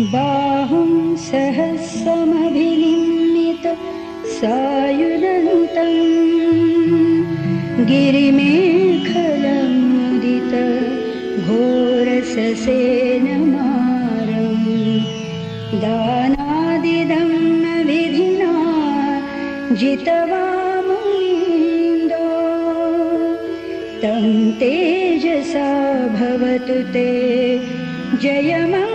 बाहुं सहस्रमभिनिमित सायुधन्तम् गिरिमेखलमुदित घोरससेनमारम् दानादिदं विधिना जितवामुनीन्दो तं तेजसा भवतु ते। जयमङ्गलानि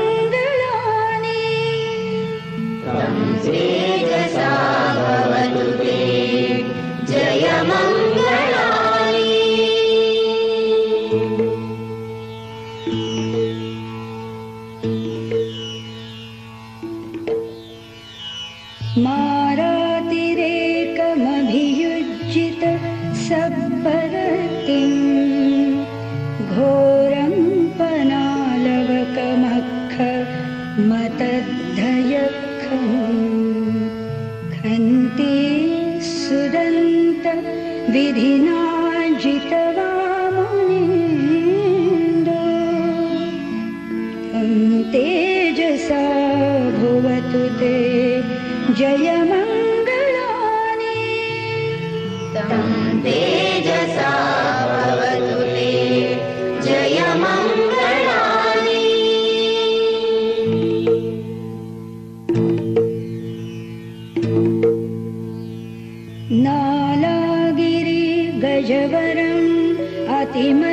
भुवतु ते जयमङ्गलानि तं तेजसा भवतु ते जयमङ्गलानि नालागिरि गजवरम् अतिमत्तभूतम्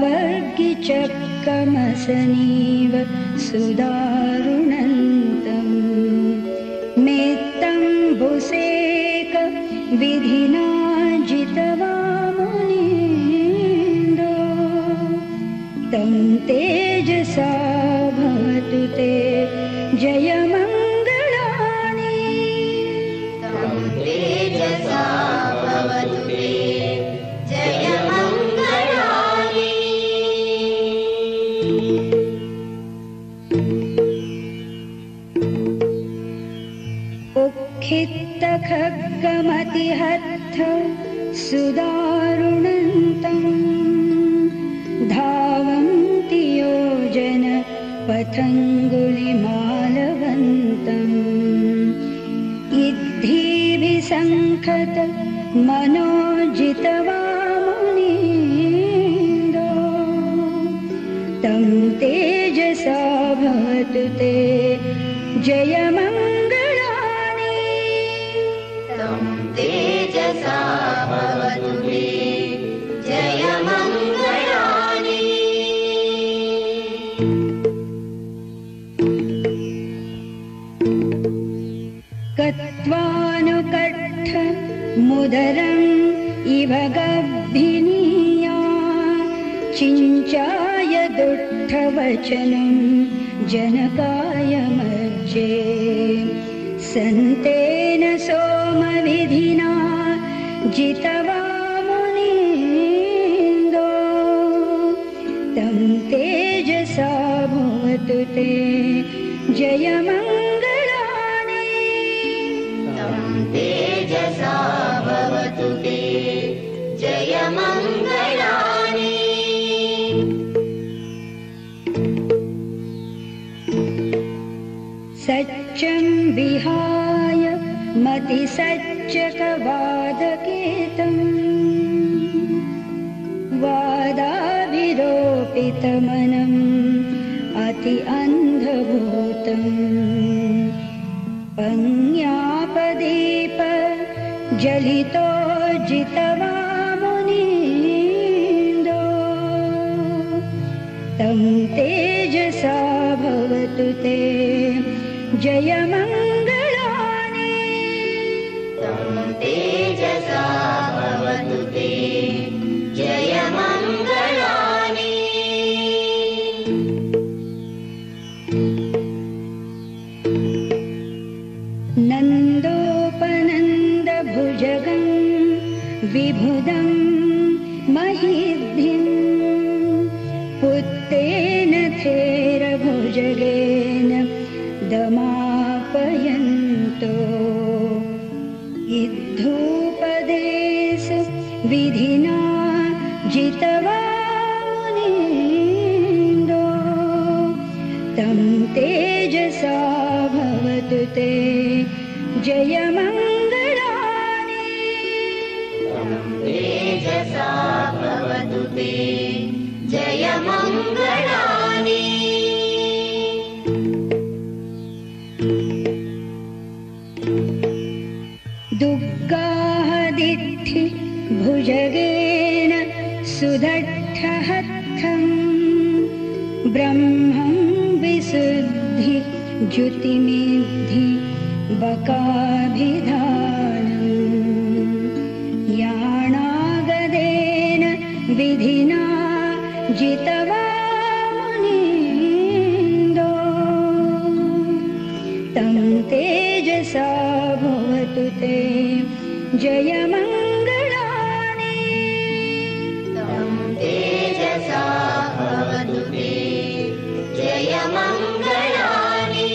दावर्गिचक्रमसनीव सुदारुणन्तम्। मेत्तं भुसेक विधिना जितवामुनीन्दो तं तेजसा भवतु ते उक्खित्तखड्गमतिहत्थ सुदारुणन्तम् धावन्ति योजन पथङ्गुलिमालवन्तम् इद्धिभिसङ्खत मनोजितवामुनीन्दो तं तेजसा भवतु ते जयमङ्गलानि कत्वानुकट्ठ मुदरम् इव गभ्भिनीया चिञ्चाय दुःखवचनं जनकाय मज्जे सन्तेन जितवामुनीन्दो तं तेजसा भवतु ते जयमङ्गलानि तं तेजसा भवतु ते जयमङ्गलानि सच्चं विहाय वादाविरोपितमनम् अति अन्धभूतम् पङ्यापदीप जलितो जितवामुनीन्दो तं तेजसा भवतु ते। जयमङ्गलानि पुत्तेन थेरभुजगेन दमापयन्तो। इद्धूपदेश विधिना जितवानिन्दो तं तेजसा भवतु ते जयमङ्गलानि। तेजसा भवतु ते दुर्गाहदिद्धि भुजगेन सुदक्षहत्थम् ब्रह्मं विशुद्धि ज्युतिमिद्धि बकाभिधानम् जितवामुनीन्दो तं तेजसा भवतु ते। जयमङ्गलानि तं तेजसा भवतु ते। जयमङ्गलानि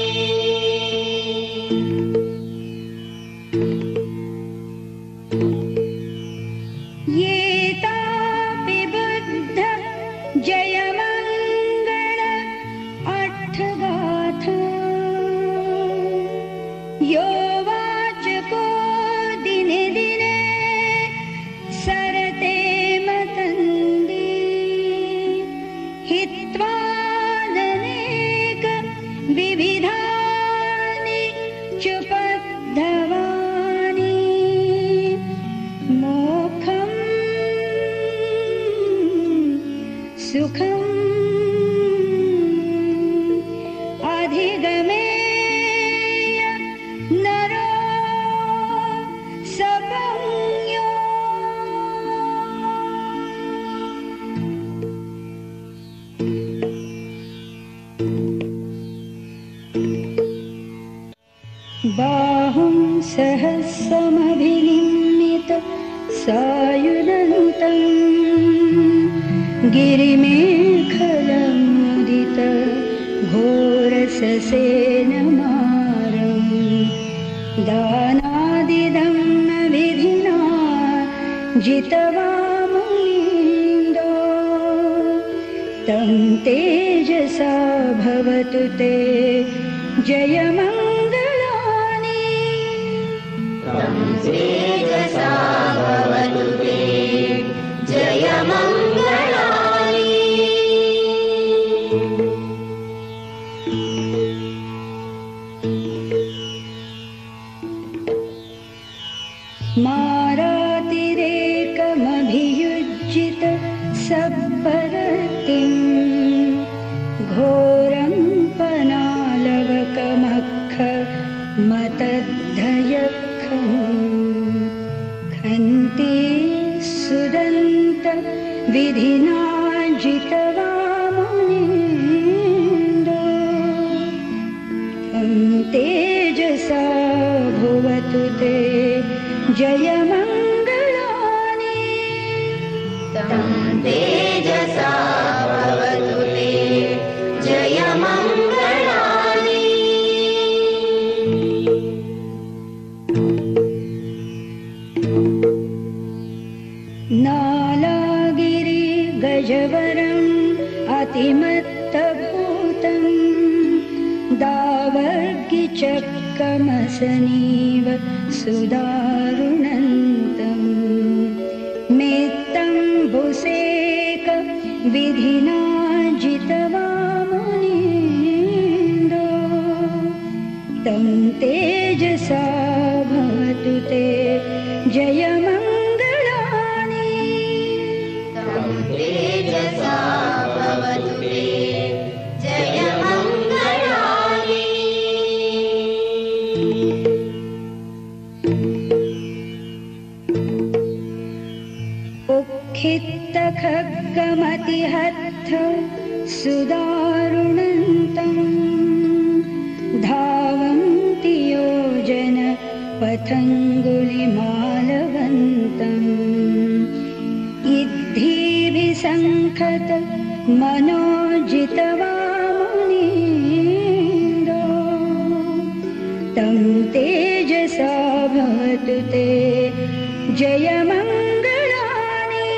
बाहुं सहस्रमभिनिमित सायुधन्तम् गिरिमेखलमुदित घोरससेनमारम् दानादिदं विधिना जितवामुनीन्दो तं तेजसा भवतु ते। जयमङ्गलानि तेजसा भवतु ते जयमङ्गलानि सुदन्त विधिना जितवामुनीन्दो दावर्गिचक्रमसनीव सुदारुणन्तम्। मेत्तम्बुसेक विधिना भवतु ते जय मङ्गलानि।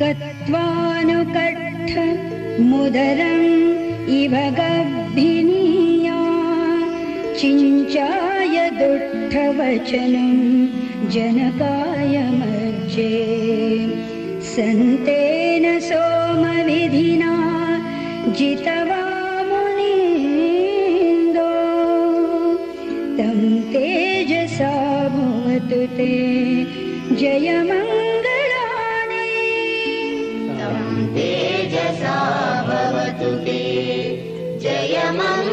कत्वानुकट्ठ मुदरम् इव गभिनीया चिञ्चाय दुःखवचनम् जनकाय मज्जे सन्तेन सोमविधिना जितवा मुनिन्दो। तं तेजसा भवतु ते जयमङ्गलानि। तं तेजसा भवतु ते जयमङ्ग